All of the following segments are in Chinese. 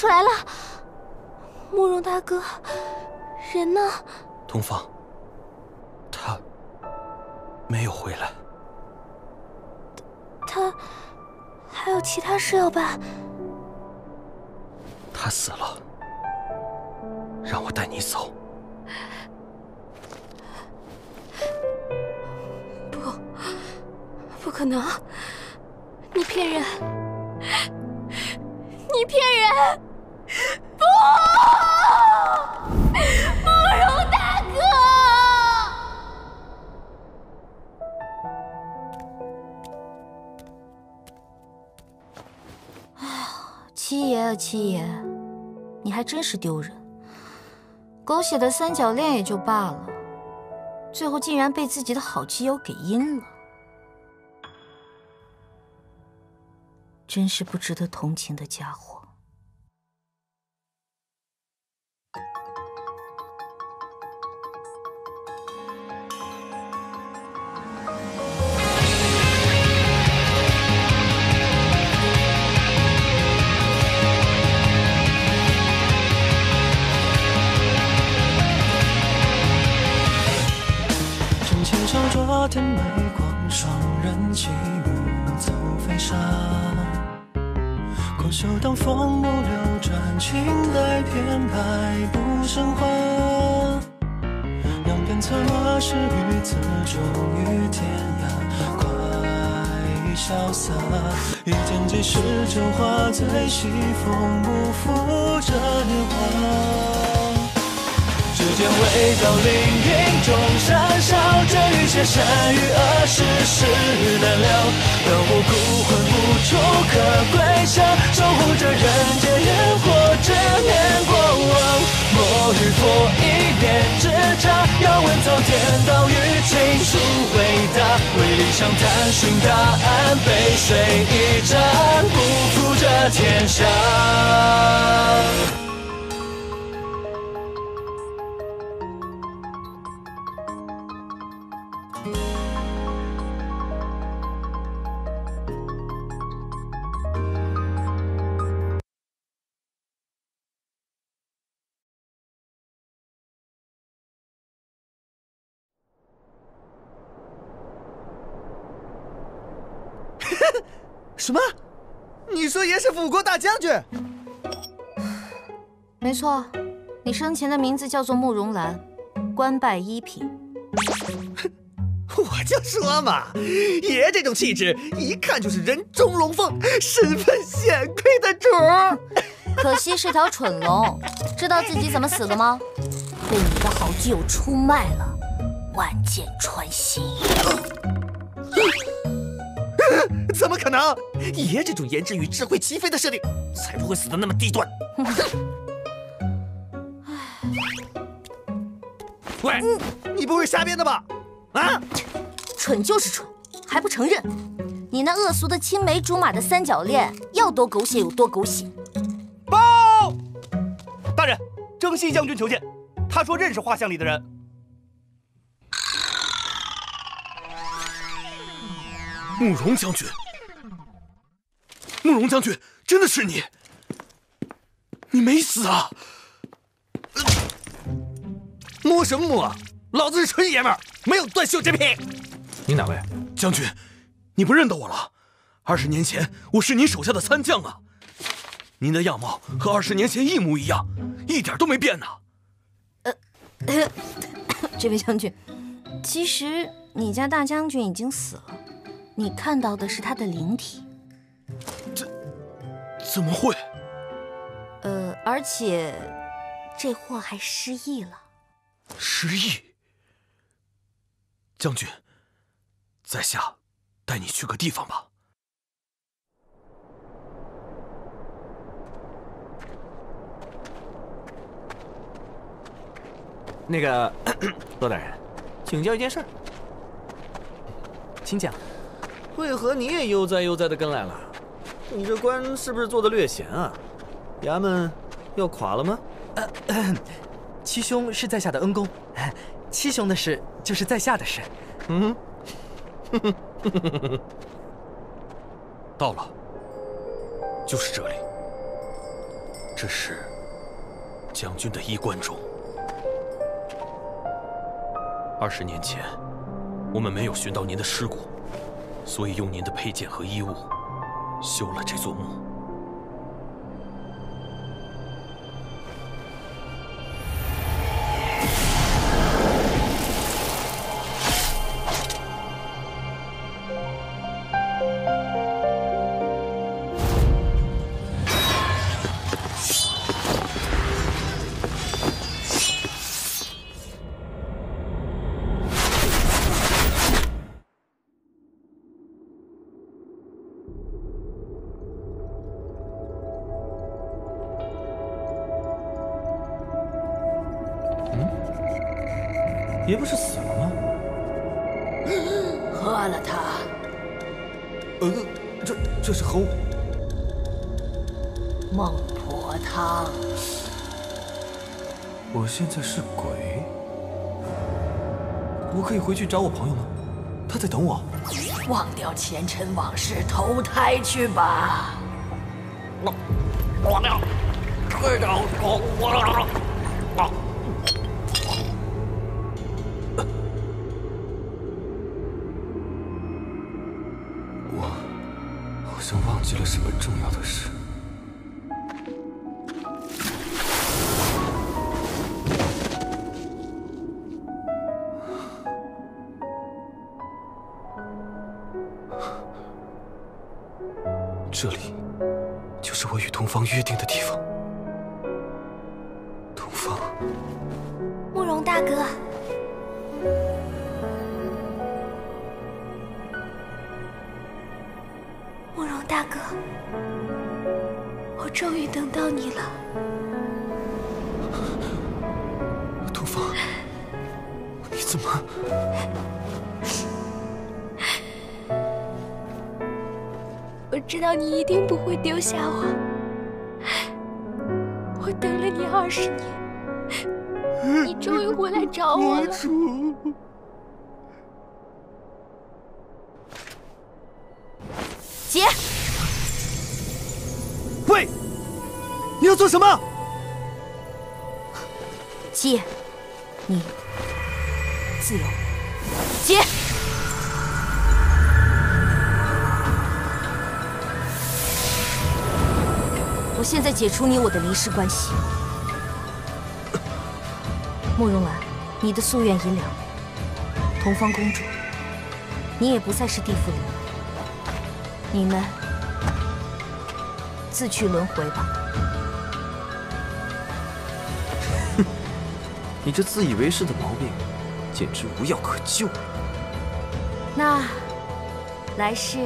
出来了。慕容大哥，人呢？东方，他没有回来。他还有其他事要办。他死了，让我带你走。不，不可能！你骗人！你骗人！不，慕容大哥！哎呀，七爷啊，七爷，你还真是丢人！狗血的三角恋也就罢了，最后竟然被自己的好基友给阴了，真是不值得同情的家伙。是与子终于天涯，快潇洒。一剑几世旧话，最西风不负这年华。指尖微照，凌云中闪烁，这一切善与恶，世事难料。让我孤魂无处可归乡，守护着人间烟火，执念过往。莫与佛一念之差，要问苍天道与情殊伟大。为理想探寻答案，背水一战，不负这天下。什么？你说爷是辅国大将军？没错，你生前的名字叫做慕容兰，官拜一品。哼，我就说嘛，爷这种气质，一看就是人中龙凤，身份显贵的主儿。可惜是条蠢龙，知道自己怎么死的吗？被你的好基友出卖了，万箭穿心。怎么可能？爷这种颜值与智慧齐飞的设定，才不会死的那么低端。喂，你不会瞎编的吧？啊！蠢就是蠢，还不承认？你那恶俗的青梅竹马的三角恋，要多狗血有多狗血。报！大人，征西将军求见。他说认识画像里的人。慕容将军。慕容将军，真的是你？你没死啊？摸什么摸啊？老子是纯爷们儿，没有断袖之癖。你哪位？将军，你不认得我了？二十年前，我是您手下的参将啊。您的样貌和二十年前一模一样，一点都没变呢。呃，这位将军，其实你家大将军已经死了，你看到的是他的灵体。这怎么会？呃，而且这货还失忆了。失忆？将军，在下带你去个地方吧。那个，罗大人，请教一件事。请讲。为何你也悠哉悠哉的跟来了？你这官是不是做的略闲啊？衙门要垮了吗？呃，七兄是在下的恩公，七兄的事就是在下的事。嗯，到了，就是这里。这是将军的衣冠冢。二十年前，我们没有寻到您的尸骨，所以用您的佩剑和衣物修了这座墓。爷不是死了吗？喝了它。呃，这这是猴孟婆汤。我现在是鬼，我可以回去找我朋友吗？他在等我。忘掉前尘往事，投胎去吧。忘忘掉，退掉我我我。就是我与童芳约定的地方。东方，慕容大哥，慕容大哥，我终于等到你了。东方，你怎么？我知道你一定不会丢下我，我等了你二十年，你终于回来找我了。姐，喂，你要做什么？姐，你自由。姐，我现在解除你我的离世关系。慕容兰，你的夙愿已了。同芳公主，你也不再是地府里人。你们自去轮回吧。哼 你这自以为是的毛病，简直无药可救。那来世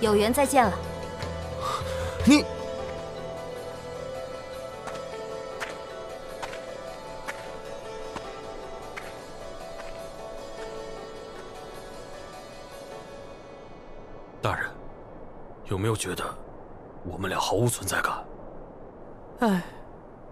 有缘再见了。你。有没有觉得我们俩毫无存在感？唉，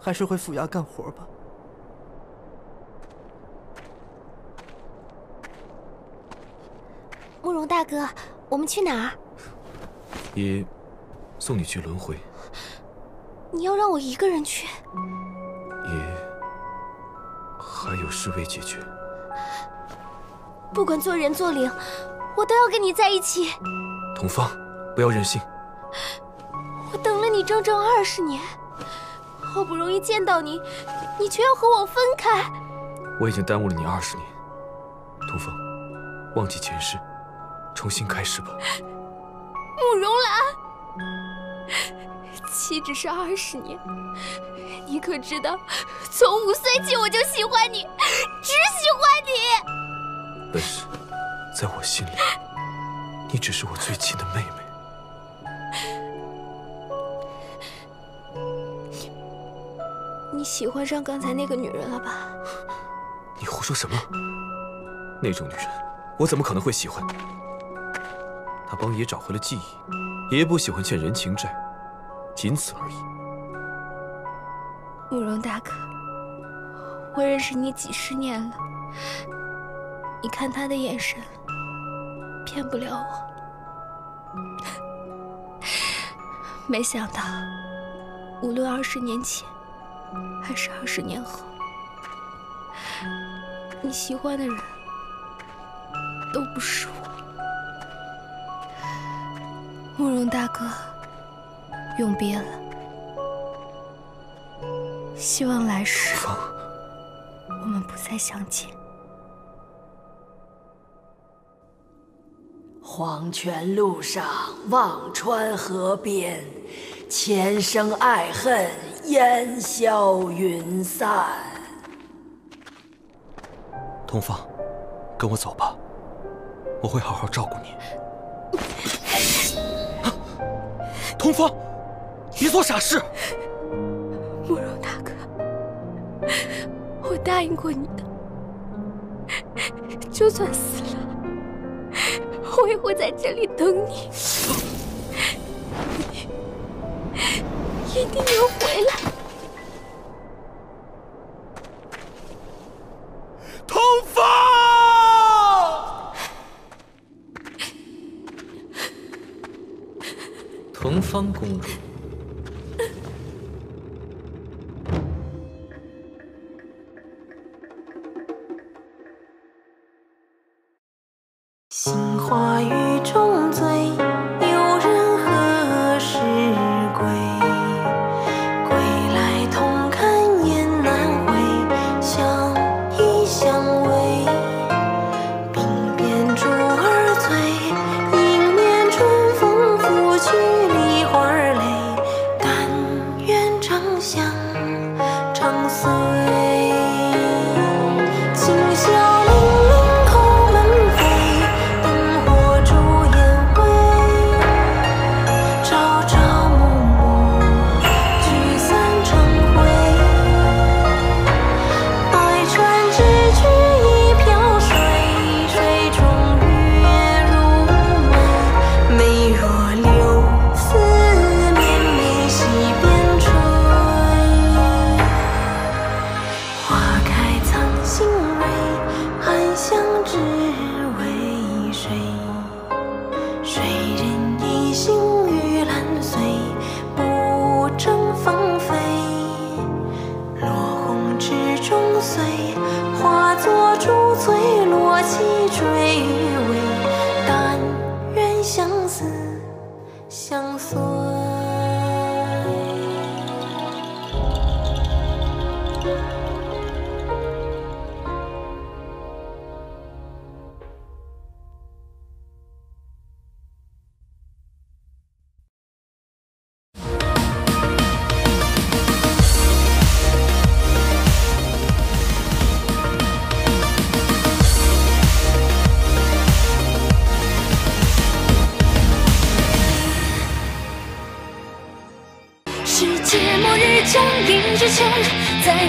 还是回府衙干活吧。慕容大哥，我们去哪儿？爷送你去轮回。你要让我一个人去？爷还有事未解决。不管做人做灵，我都要跟你在一起。童芳，不要任性。我等了你整整二十年，好不容易见到你，你却要和我分开。我已经耽误了你二十年，童芳，忘记前世，重新开始吧。慕容兰，岂止是二十年？你可知道，从五岁起我就喜欢你，只喜欢你。但是，在我心里，你只是我最亲的妹妹。喜欢上刚才那个女人了吧？你胡说什么？那种女人我怎么可能会喜欢？她帮爷找回了记忆爷不喜欢欠人情债仅此而已。慕容大哥我认识你几十年了你看她的眼神骗不了我。没想到无论二十年前还是二十年后你喜欢的人都不是我。慕容大哥永别了希望来世我们不再相见。黄泉路上忘川河边前生爱恨烟消云散。东方，跟我走吧，我会好好照顾你。东方，别做傻事。慕容大哥。我答应过你的。就算死了，我也会在这里等你。啊。一定能回来。桐芳桐芳公主。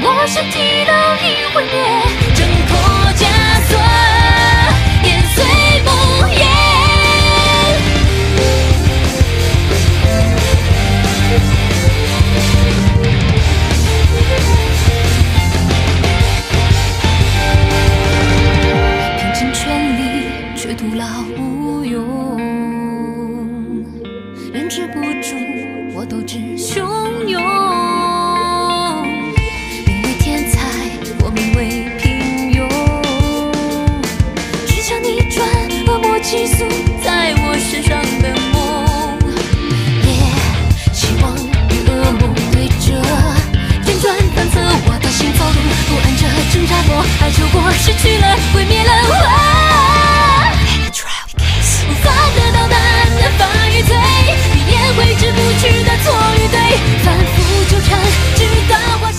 我身体都已毁灭。爱错过，失去了，毁灭了我。无法得到的，也挥之不去的错与对，反复纠缠，直到。